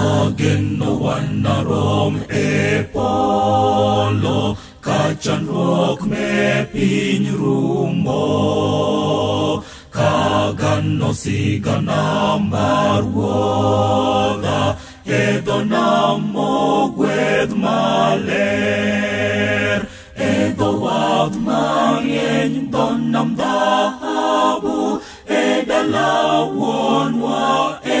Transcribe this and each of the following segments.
ageno wan narom e polo ka chandruok me piny rumo ka gano sigana mar wuodha e dho nam mogwedh maler e dho wath mang'eny dho nam dhahabu e dala wuonwa e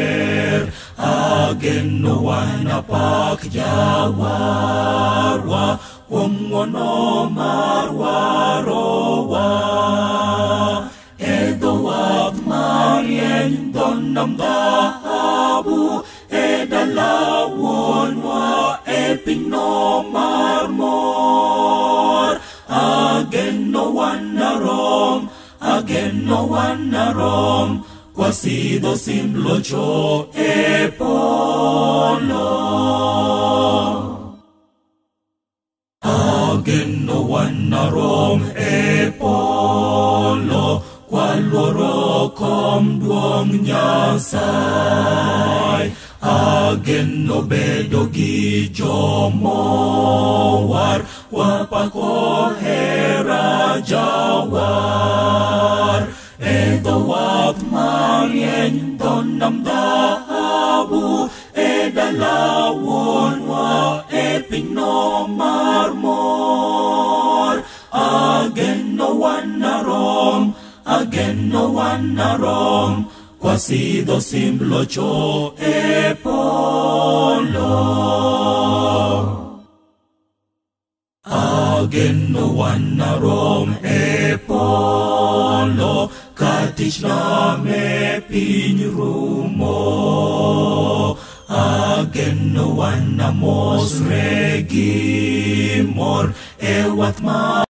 ageno wan apak jawarwa kuom ng'wono mar warowa e dho wath marieny dho nam dhahabu e dala wuonwa e pinyno mar mor ageno wan narom Lord. Agin no wanarom e polo kwaloro kom duong nyasai. Agin no bedo gi jomowar kwapako hera jawar. E the wat mangin don namdai. no marmor. Again no one arom, again no one arom, Quasi sido simbolo cho polo. Again no one arom epolo, katich na me piny rumo. Ageno wan namosre gi mor e wath ma